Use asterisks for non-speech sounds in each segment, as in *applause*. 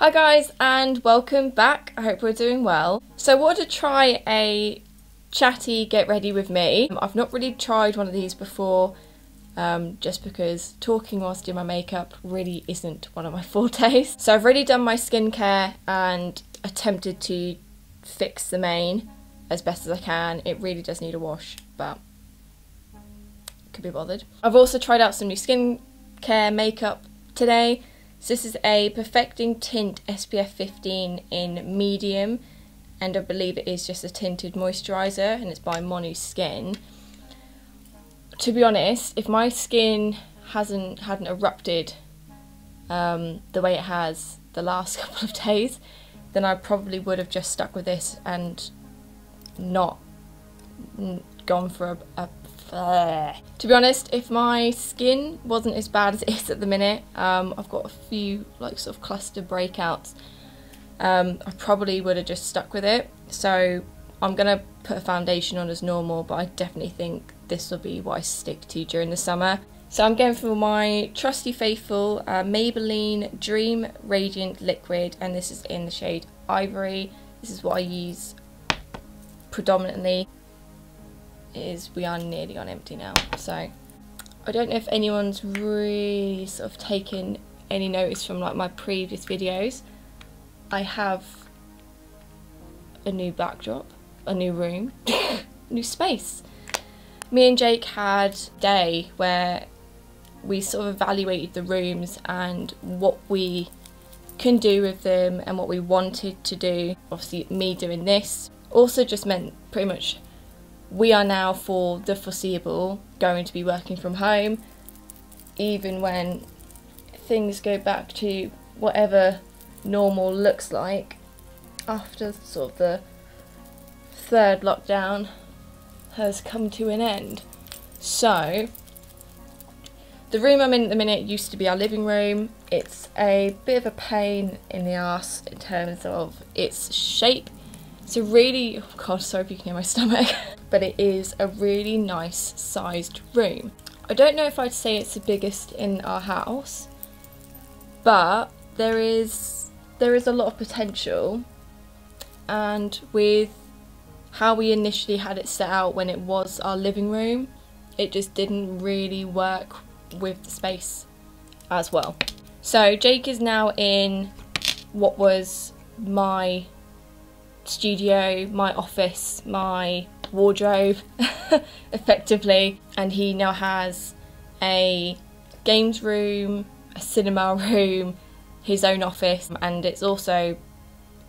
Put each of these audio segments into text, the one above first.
Hi guys and welcome back. I hope we're doing well. So I wanted to try a chatty get ready with me. I've not really tried one of these before um, just because talking whilst doing my makeup really isn't one of my *laughs* fortes. So I've already done my skincare and attempted to fix the mane as best as I can. It really does need a wash but could be bothered. I've also tried out some new skincare makeup today so this is a Perfecting Tint SPF 15 in medium and I believe it is just a tinted moisturiser and it's by Monu Skin. To be honest, if my skin hasn't hadn't erupted um, the way it has the last *laughs* couple of days, then I probably would have just stuck with this and not gone for a, a to be honest, if my skin wasn't as bad as it is at the minute, um, I've got a few like sort of cluster breakouts, um, I probably would have just stuck with it. So I'm going to put a foundation on as normal, but I definitely think this will be what I stick to during the summer. So I'm going for my trusty faithful uh, Maybelline Dream Radiant Liquid, and this is in the shade Ivory. This is what I use predominantly is we are nearly on empty now. So I don't know if anyone's really sort of taken any notice from like my previous videos. I have a new backdrop, a new room, *laughs* new space. Me and Jake had a day where we sort of evaluated the rooms and what we can do with them and what we wanted to do. Obviously me doing this also just meant pretty much we are now for the foreseeable going to be working from home even when things go back to whatever normal looks like after sort of the third lockdown has come to an end. So, the room I'm in at the minute used to be our living room. It's a bit of a pain in the ass in terms of its shape. It's a really, oh god, sorry if you can hear my *laughs* stomach. But it is a really nice sized room. I don't know if I'd say it's the biggest in our house, but there is there is a lot of potential and with how we initially had it set out when it was our living room, it just didn't really work with the space as well. So Jake is now in what was my studio, my office, my wardrobe *laughs* effectively and he now has a games room, a cinema *laughs* room, his own office and it's also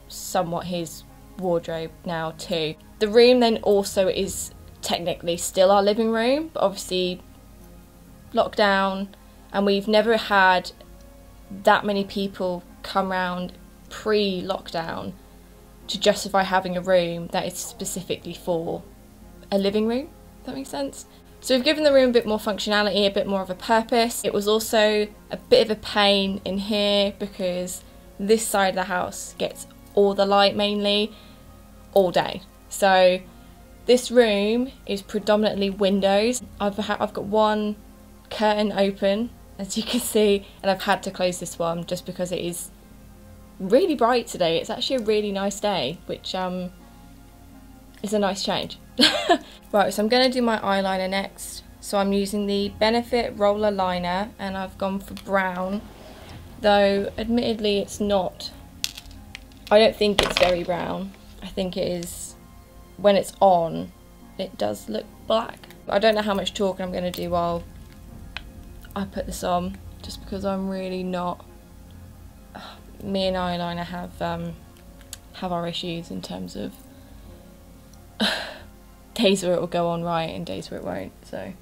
somewhat his wardrobe now too. The room then also is technically still our living room but obviously lockdown and we've never had that many people come round pre-lockdown to justify having a room that is specifically for a living room. that makes sense? So we've given the room a bit more functionality, a bit more of a purpose. It was also a bit of a pain in here because this side of the house gets all the light mainly all day. So this room is predominantly windows. I've, I've got one curtain open as you can see and I've had to close this one just because it is really bright today. It's actually a really nice day, which um, is a nice change. *laughs* right, so I'm going to do my eyeliner next. So I'm using the Benefit Roller Liner and I've gone for brown. Though, admittedly, it's not. I don't think it's very brown. I think it is, when it's on, it does look black. I don't know how much talking I'm going to do while I put this on, just because I'm really not me and eyeliner have um, have our issues in terms of *sighs* days where it will go on right and days where it won't. So.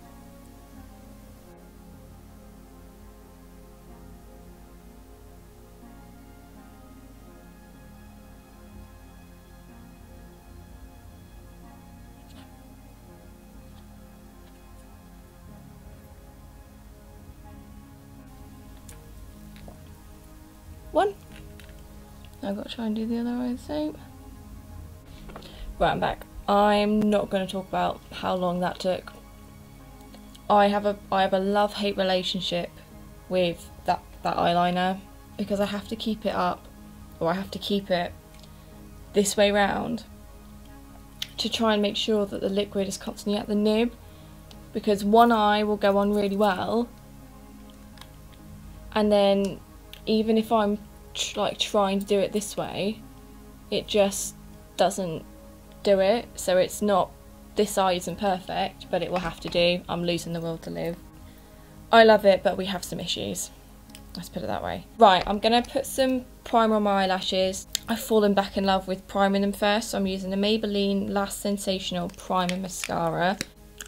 One. I've got to try and do the other eye the same. Right, I'm back. I'm not going to talk about how long that took. I have a I have a love-hate relationship with that, that eyeliner because I have to keep it up or I have to keep it this way round to try and make sure that the liquid is constantly at the nib because one eye will go on really well and then even if I'm like trying to do it this way it just doesn't do it. So it's not this eye isn't perfect but it will have to do. I'm losing the will to live. I love it but we have some issues. Let's put it that way. Right I'm gonna put some primer on my eyelashes. I've fallen back in love with priming them first so I'm using the Maybelline Lash Sensational Primer Mascara.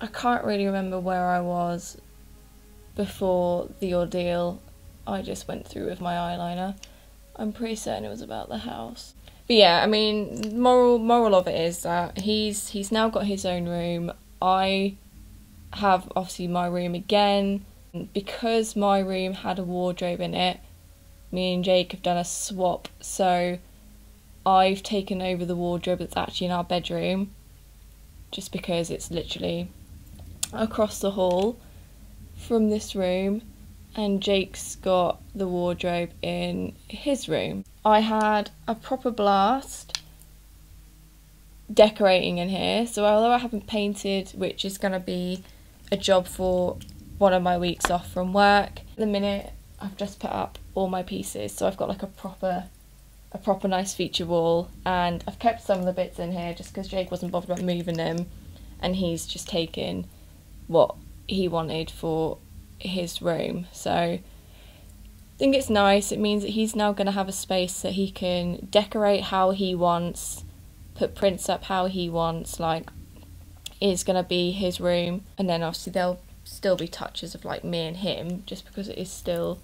I can't really remember where I was before the ordeal. I just went through with my eyeliner. I'm pretty certain it was about the house. But yeah, I mean, moral moral of it is that he's he's now got his own room. I have obviously my room again because my room had a wardrobe in it. Me and Jake have done a swap, so I've taken over the wardrobe that's actually in our bedroom, just because it's literally across the hall from this room and Jake's got the wardrobe in his room. I had a proper blast decorating in here, so although I haven't painted, which is going to be a job for one of my weeks off from work, the minute I've just put up all my pieces, so I've got like a proper a proper nice feature wall and I've kept some of the bits in here just because Jake wasn't bothered about moving them and he's just taken what he wanted for his room. So I think it's nice. It means that he's now going to have a space that he can decorate how he wants, put prints up how he wants, like is going to be his room. And then obviously there'll still be touches of like me and him just because it is still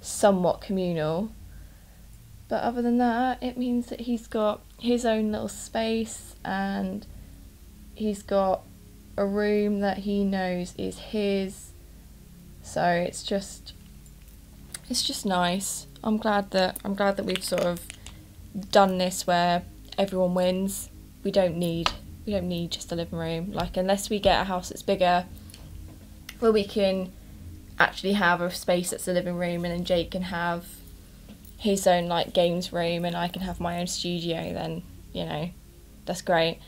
somewhat communal. But other than that, it means that he's got his own little space and he's got a room that he knows is his so it's just it's just nice. I'm glad that I'm glad that we've sort of done this where everyone wins. We don't need we don't need just a living room. Like unless we get a house that's bigger where we can actually have a space that's a living room and then Jake can have his own like games room and I can have my own studio then, you know, that's great.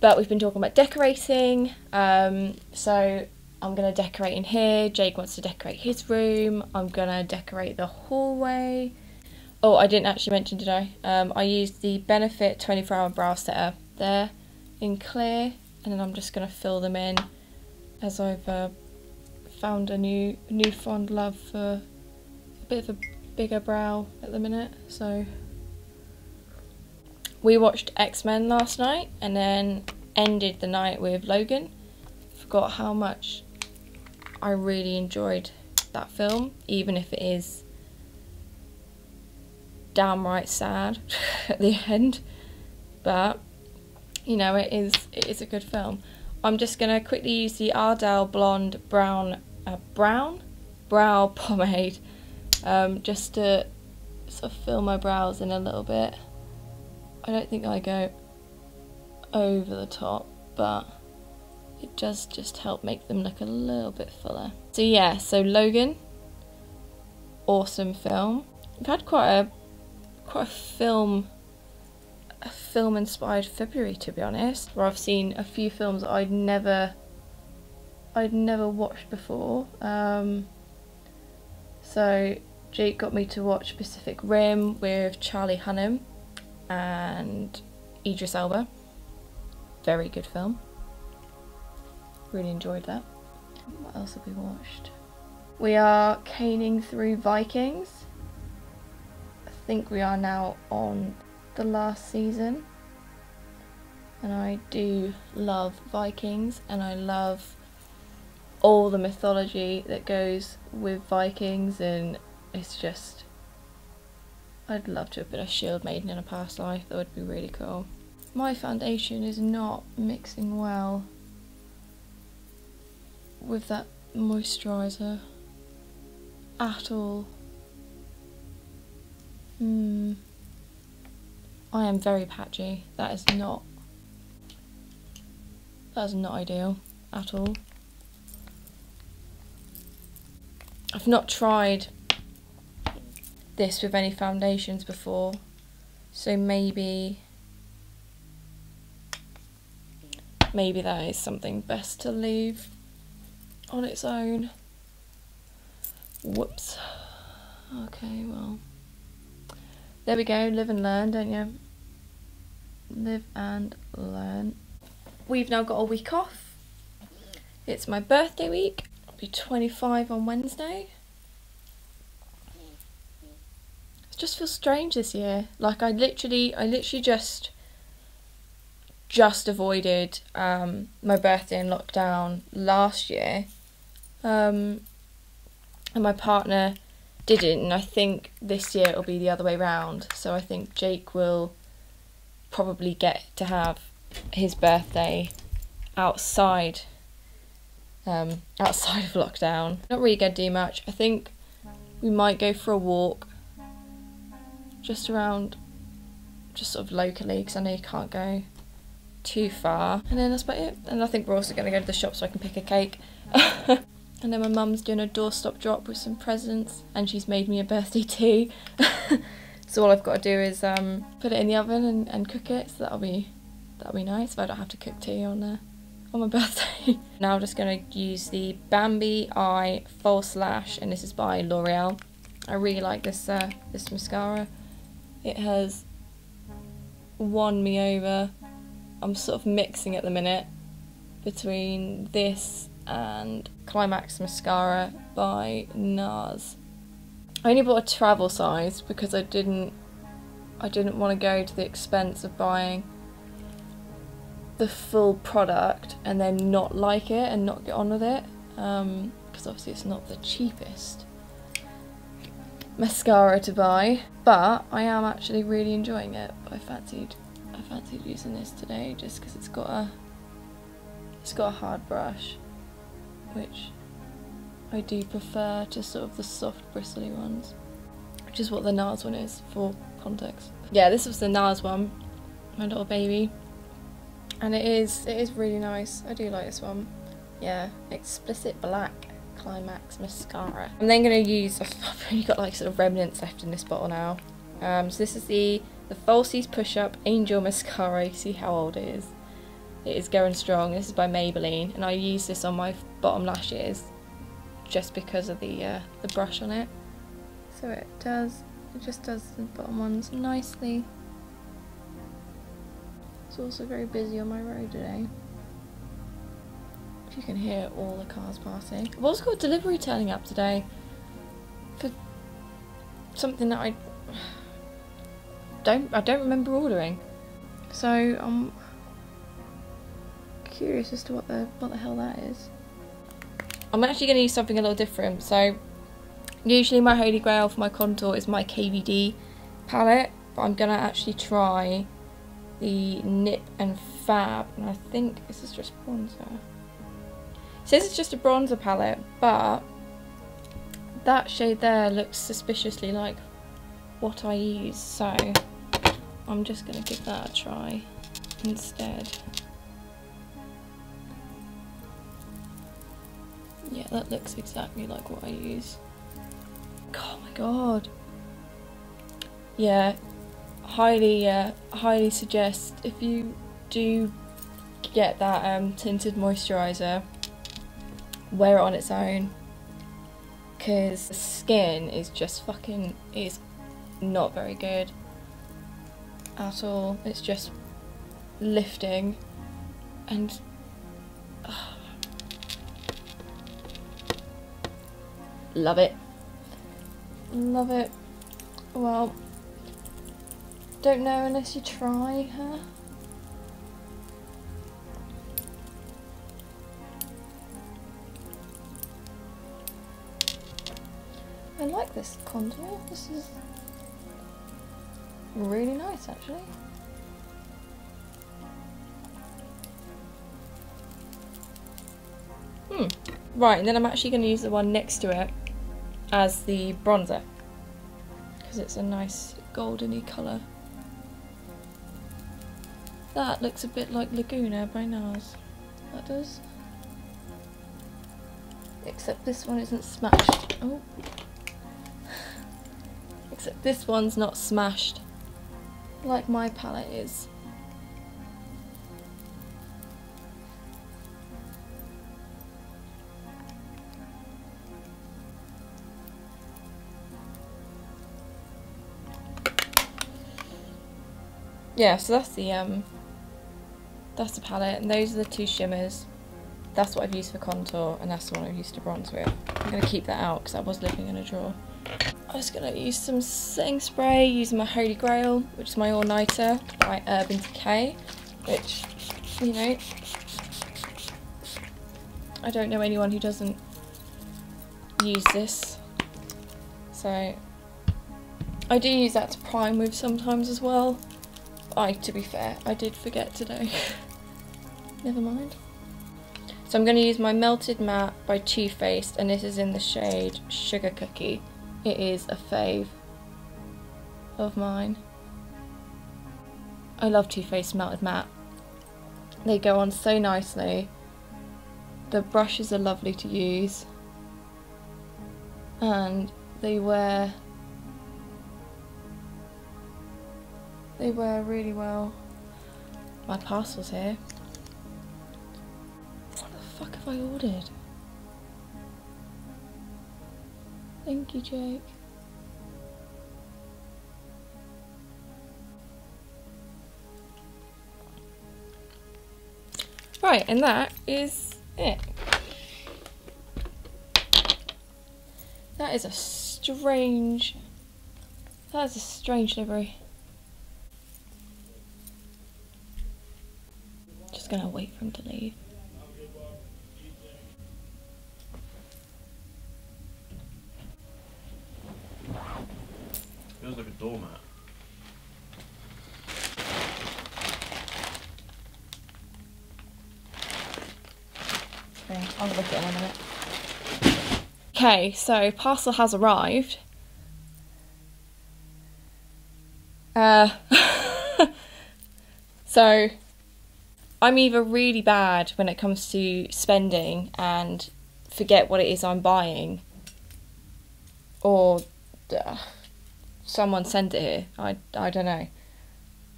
But we've been talking about decorating. Um, so I'm going to decorate in here. Jake wants to decorate his room. I'm going to decorate the hallway. Oh, I didn't actually mention, did I? Um, I used the Benefit 24 hour brow setter there in clear. And then I'm just going to fill them in as I've uh, found a new newfound love for a bit of a bigger brow at the minute. So we watched X-Men last night and then ended the night with Logan. Forgot how much I really enjoyed that film, even if it is downright sad *laughs* at the end. But you know, it is it is a good film. I'm just gonna quickly use the Ardell Blonde Brown uh, Brown Brow *laughs* Pomade um, just to sort of fill my brows in a little bit. I don't think I go over the top, but it does just help make them look a little bit fuller. So yeah, so Logan, awesome film. We've had quite a quite a film a film inspired February to be honest, where I've seen a few films I'd never I'd never watched before. Um, so Jake got me to watch Pacific Rim with Charlie Hunnam and Idris Elba. Very good film. Really enjoyed that. What else have we watched? We are caning through Vikings. I think we are now on the last season. And I do love Vikings and I love all the mythology that goes with Vikings and it's just I'd love to have been a shield maiden in a past life, that would be really cool. My foundation is not mixing well with that moisturiser at all. Hmm. I am very patchy. That is not that is not ideal at all. I've not tried this with any foundations before. So maybe maybe that is something best to leave on its own. Whoops. Okay, well. There we go, live and learn, don't you? Live and learn. We've now got a week off. It's my birthday week. I'll be 25 on Wednesday. It just feels strange this year. Like I literally, I literally just, just avoided um, my birthday in lockdown last year. Um, and my partner didn't and I think this year it'll be the other way round. So I think Jake will probably get to have his birthday outside um, outside of lockdown. Not really gonna do much. I think we might go for a walk just around just sort of locally because I know you can't go too far. And then that's about it. And I think we're also going to go to the shop so I can pick a cake *laughs* And then my mum's doing a doorstop drop with some presents and she's made me a birthday tea. *laughs* so all I've got to do is um, put it in the oven and, and cook it. So that'll be that'll be nice if I don't have to cook tea on uh, on my *laughs* birthday. now I'm just going to use the Bambi Eye False Lash and this is by L'Oreal. I really like this uh, this mascara. It has won me over. I'm sort of mixing at the minute between this and Climax Mascara by NARS. I only bought a travel size because I didn't I didn't want to go to the expense of buying the full product and then not like it and not get on with it because um, obviously it's not the cheapest mascara to buy but I am actually really enjoying it I fancied I fancied using this today just because it's got a it's got a hard brush which I do prefer to sort of the soft bristly ones, which is what the NARS one is for context. Yeah, this was the NARS one, my little baby, and it is it is really nice. I do like this one. Yeah, explicit black climax mascara. I'm then gonna use. *laughs* I've only got like sort of remnants left in this bottle now. Um, so this is the the Falsies Push Up Angel Mascara. You see how old it is. It is going strong. This is by Maybelline, and I use this on my bottom lashes just because of the uh, the brush on it. So it does, it just does the bottom ones nicely. It's also very busy on my road today. If you can hear all the cars passing. I've also got delivery turning up today for something that I *sighs* don't I don't remember ordering. So I'm curious as to what the what the hell that is. I'm actually going to use something a little different. So usually my holy grail for my contour is my KVD palette, but I'm going to actually try the Nip and Fab, and I think this is just bronzer. It says it's just a bronzer palette, but that shade there looks suspiciously like what I use, so I'm just going to give that a try instead. Yeah, that looks exactly like what I use. Oh my god. Yeah, highly, uh, highly suggest if you do get that um, tinted moisturiser, wear it on its own. Because the skin is just fucking, is not very good at all. It's just lifting and Love it. Love it. Well, don't know unless you try, huh? I like this contour. This is really nice, actually. Hmm. Right, and then I'm actually going to use the one next to it as the bronzer because it's a nice goldeny colour. That looks a bit like Laguna by NARS. That does. Except this one isn't smashed. Oh. *laughs* Except this one's not smashed like my palette is. Yeah, so that's the um that's the palette and those are the two shimmers. That's what I've used for contour and that's the one I've used to bronze with. I'm to keep that out because I was living in a drawer. Just going to use some setting spray using my Holy Grail, which is my all-nighter by Urban Decay, which, you know, I don't know anyone who doesn't use this. So, I do use that to prime with sometimes as well. I, to be fair, I did forget today. *laughs* Never mind. So I'm going to use my Melted Matte by Too Faced and this is in the shade Sugar Cookie. It is a fave of mine. I love Too Faced Melted Matte. They go on so nicely. The brushes are lovely to use. And they wear they wear really well. My parcel's here What the fuck have I ordered? Thank you, Jake. Right, and that is it. That is a strange... That is a strange livery. Gonna wait for him to leave. Feels like a doormat. Okay, I'll look at it in a minute. Okay, so parcel has arrived. Uh, *laughs* so I'm either really bad when it comes to spending and forget what it is I'm buying, or uh, someone sent it here. I, I don't know.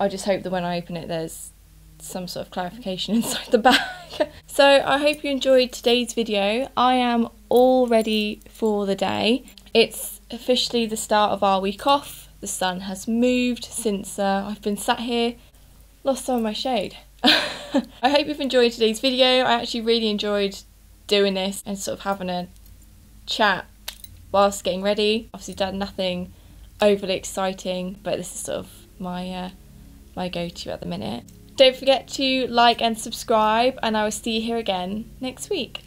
I just hope that when I open it, there's some sort of clarification *laughs* inside the bag. *laughs* so I hope you enjoyed today's video. I am all ready for the day. It's officially the start of our week off. The sun has moved since uh, I've been sat here. Lost some of my shade. *laughs* I hope you've enjoyed today's video. I actually really enjoyed doing this and sort of having a chat whilst getting ready. Obviously done nothing overly exciting, but this is sort of my uh, my go-to at the minute. Don't forget to like and subscribe, and I will see you here again next week.